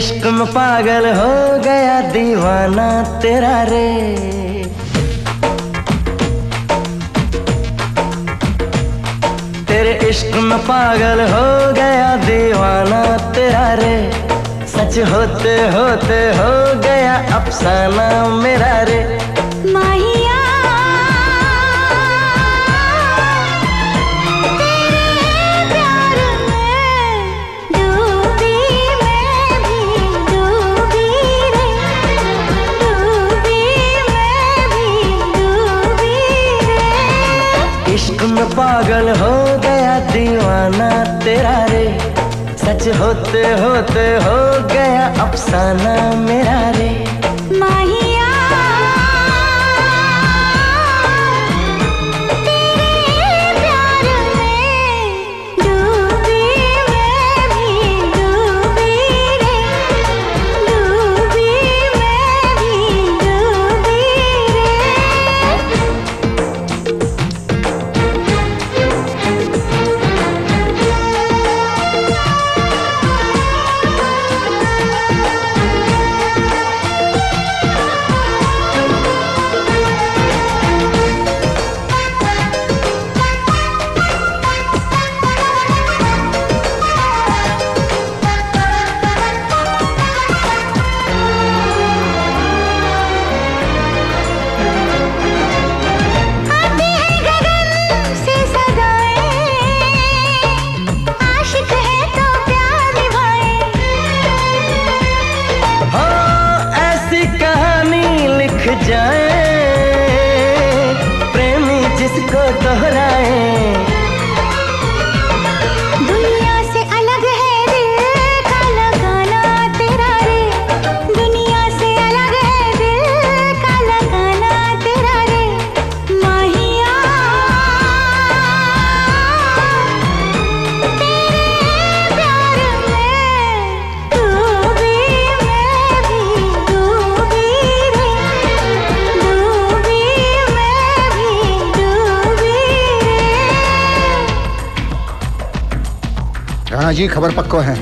इश्क में पागल हो गया दीवाना तेरा रे। तेरे इश्क में पागल हो गया दीवाना तेरा रे। सच होते होते हो गया अफसाना मेरा रे। पागल हो गया दीवाना तेरा रे। सच होते होते हो गया अफसाना मेरा रे। राणा जी, खबर पक्को है।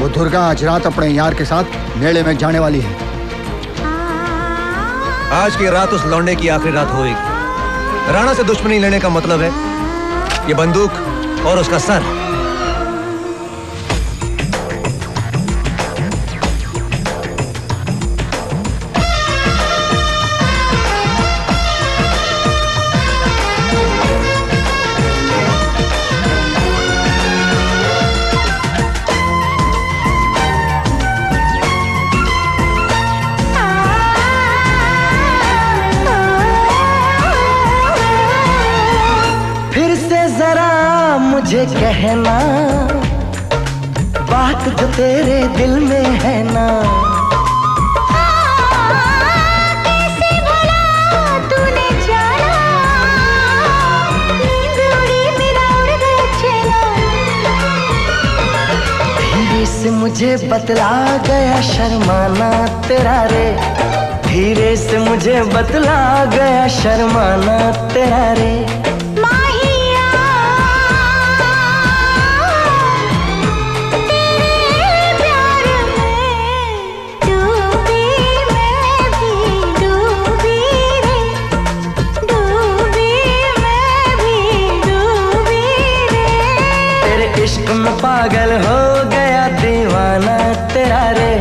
वो दुर्गा आज रात अपने यार के साथ मेले में जाने वाली है। आज की रात उस लौंडे की आखिरी रात होगी। राणा से दुश्मनी लेने का मतलब है ये बंदूक और उसका सर। मुझे कहना बात जो तेरे दिल में है ना। से मुझे बतला गया शर्माना तेरा रे। धीरे से मुझे बतला गया शर्माना तेरा रे। पागल हो गया दीवाना तेरा रे।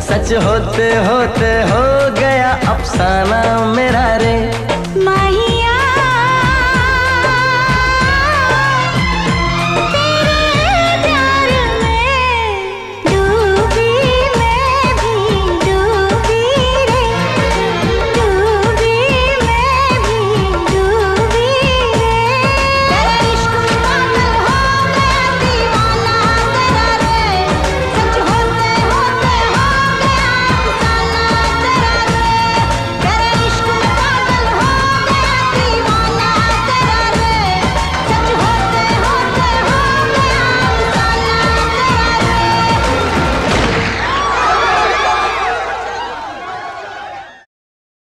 सच होते होते हो